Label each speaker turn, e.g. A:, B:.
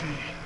A: see.